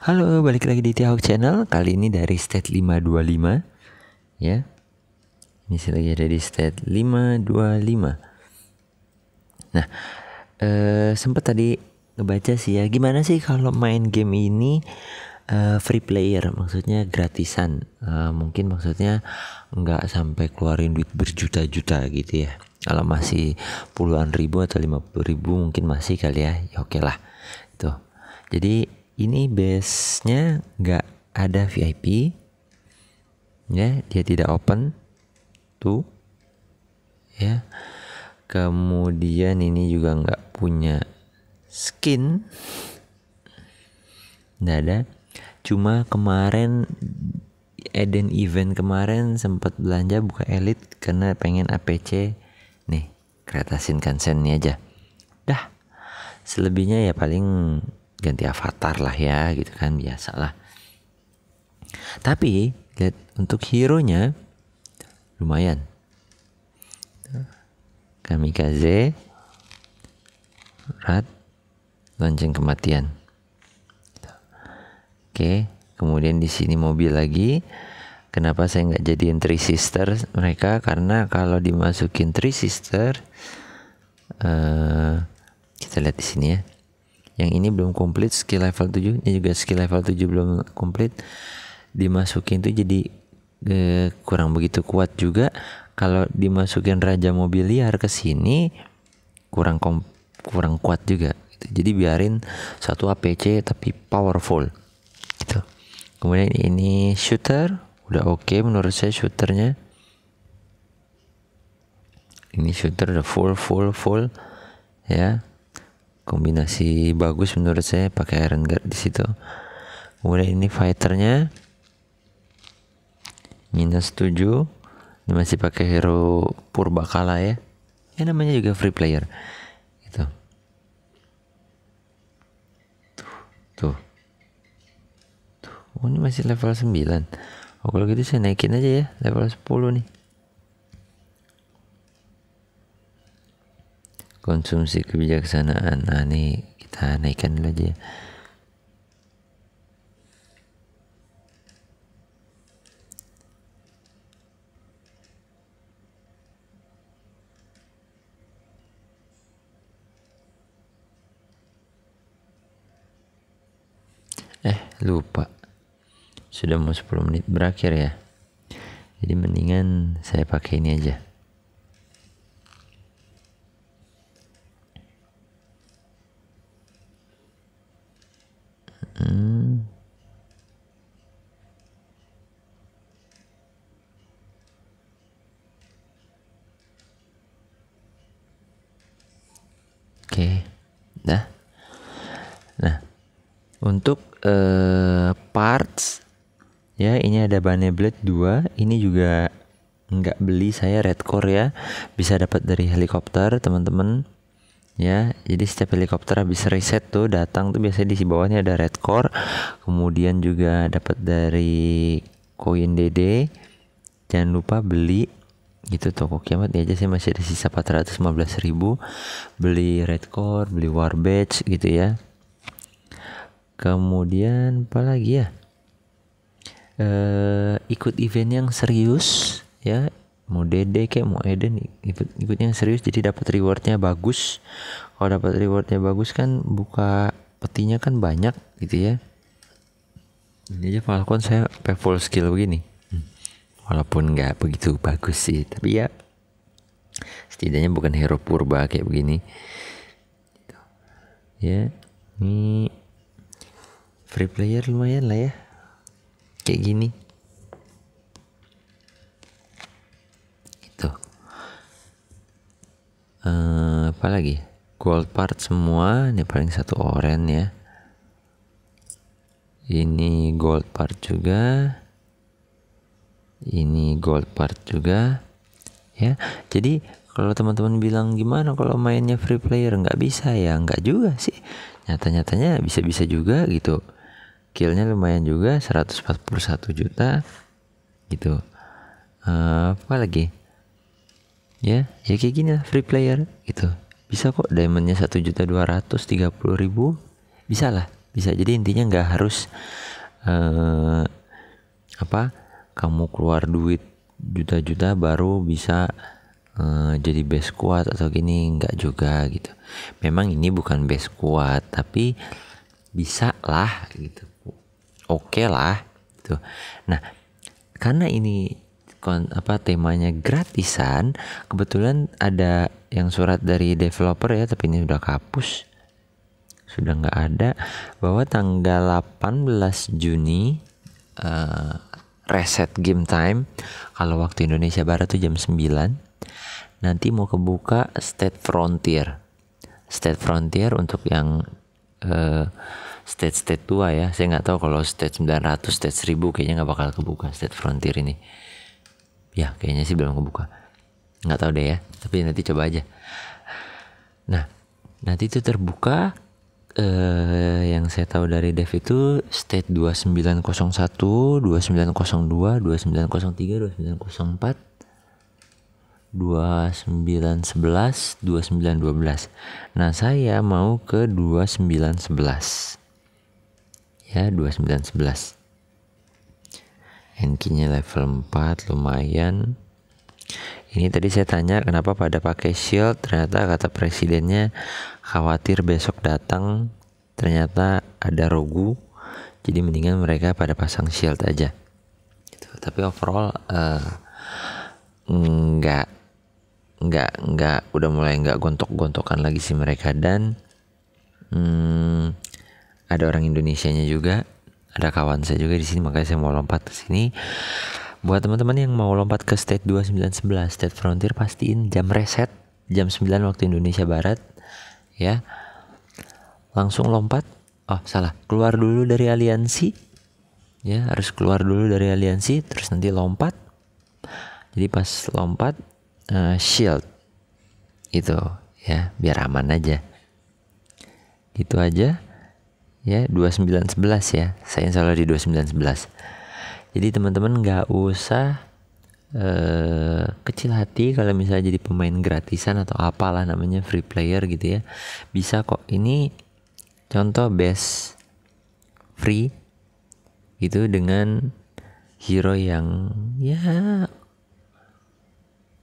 Halo, balik lagi di Tiahok Channel. Kali ini dari state 525 ya. Ini saya lagi ada di state 525. Nah, eh sempat tadi ngebaca sih ya, gimana sih kalau main game ini eh, free player, maksudnya gratisan. Eh, mungkin maksudnya nggak sampai keluarin duit berjuta-juta gitu ya. Kalau masih puluhan ribu atau lima puluh ribu mungkin masih kali ya, ya oke lah. Tuh. Jadi ini base-nya nggak ada VIP ya dia tidak open tuh ya. Kemudian ini juga nggak punya skin. Nggak ada. Cuma kemarin Eden event kemarin sempat belanja buka elit karena pengen APC nih keretasin kansen nih aja. Dah. Selebihnya ya paling ganti avatar lah ya gitu kan biasa lah. Tapi lihat untuk hero nya lumayan. Kamikaze rat lonceng kematian. Oke kemudian di sini mobil lagi. Kenapa saya nggak jadiin three sister mereka? Karena kalau dimasukin three sister uh, kita lihat di sini ya yang ini belum komplit skill level 7 ini juga skill level 7 belum komplit. Dimasukin tuh jadi eh, kurang begitu kuat juga. Kalau dimasukin raja mobil liar ke sini kurang kom kurang kuat juga. Jadi biarin satu APC tapi powerful gitu. Kemudian ini shooter udah oke okay menurut saya shooternya. Ini shooter udah full full full ya kombinasi bagus menurut saya pakai Iron Guard di situ. Kemudian ini fighternya. Minus 7 ini masih pakai hero Purbakala ya. Ya namanya juga free player. Itu tuh tuh. Tuh. Oh ini masih level 9 oh kalau gitu saya naikin aja ya. Level 10 nih konsumsi kebijaksanaan. Nah ini kita naikkan dulu aja. Eh lupa. Sudah mau 10 menit berakhir ya. Jadi mendingan saya pakai ini aja Hmm. Oke, dah. Nah, untuk uh, parts ya ini ada Bane Blade 2, ini juga nggak beli saya red core ya, bisa dapat dari helikopter teman-teman. Ya jadi setiap helikopter habis reset tuh datang tuh biasanya di bawahnya ada red core. Kemudian juga dapat dari koin DD jangan lupa beli gitu toko kiamat aja saya masih ada sisa 415 ribu. Beli red core beli war badge gitu ya. Kemudian apa lagi ya? Uh, ikut event yang serius ya. Mau Dede kayak mau Eden ikut ikut yang serius jadi dapat rewardnya bagus. Kalau dapat rewardnya bagus kan buka petinya kan banyak gitu ya. Ini aja Falcon saya full skill begini. Walaupun nggak begitu bagus sih tapi ya setidaknya bukan hero purba kayak begini. Ya ini free player lumayan lah ya. Kayak gini. Uh, apa lagi? Gold part semua ini paling satu oren ya. Ini gold part juga ini gold part juga ya. Jadi kalau teman-teman bilang gimana kalau mainnya free player? Nggak bisa ya nggak juga sih. Nyata-nyatanya bisa-bisa juga gitu. Killnya lumayan juga 141 juta gitu. Uh, apa lagi? Ya ya kayak gini lah free player gitu. Bisa kok diamondnya satu juta dua ratus tiga puluh ribu. Bisa lah bisa. Jadi intinya nggak harus uh, apa kamu keluar duit juta-juta baru bisa uh, jadi best kuat atau gini. Nggak juga gitu. Memang ini bukan best kuat tapi bisa lah gitu. Oke okay lah gitu. Nah karena ini kon apa temanya gratisan kebetulan ada yang surat dari developer ya tapi ini udah kapus. Sudah nggak ada. Bahwa tanggal 18 Juni uh, reset game time. Kalau waktu Indonesia Barat tuh jam 9 nanti mau kebuka State Frontier. State Frontier untuk yang uh, state state tua ya. Saya nggak tahu kalau state 900 state 1000 kayaknya nggak bakal kebuka state frontier ini. Ya kayaknya sih belum kebuka. Nggak tahu deh ya tapi nanti coba aja. Nah nanti itu terbuka eh, yang saya tahu dari dev itu state 2901 2902 2903 2904 2911 2912 Nah saya mau ke 2911 Ya 2911 Enkinya level 4 lumayan. Ini tadi saya tanya kenapa pada pakai shield, ternyata kata presidennya khawatir besok datang ternyata ada rogu. Jadi mendingan mereka pada pasang shield aja. Gitu. Tapi overall uh, nggak nggak nggak udah mulai nggak gontok-gontokan lagi sih mereka dan hmm, ada orang Indonesia-nya juga ada kawan saya juga di sini makanya saya mau lompat ke sini buat teman-teman yang mau lompat ke state 2911 state frontier pastiin jam reset jam 9 waktu Indonesia Barat ya. Langsung lompat. Oh salah. Keluar dulu dari aliansi ya. Harus keluar dulu dari aliansi terus nanti lompat. Jadi pas lompat uh, shield. Itu ya. Biar aman aja. Gitu aja ya. 2911 ya. Saya insya Allah di 2911 jadi teman-teman nggak usah uh, kecil hati kalau misalnya jadi pemain gratisan atau apalah namanya free player gitu ya. Bisa kok. Ini contoh best free itu dengan hero yang ya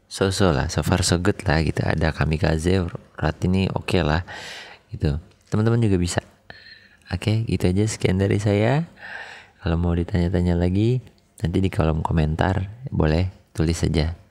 so-so lah so far so good lah gitu. Ada kamikaze rat ini oke okay lah gitu. Teman-teman juga bisa. Oke, gitu aja. Sekian dari saya. Kalau mau ditanya-tanya lagi, nanti di kolom komentar boleh tulis saja.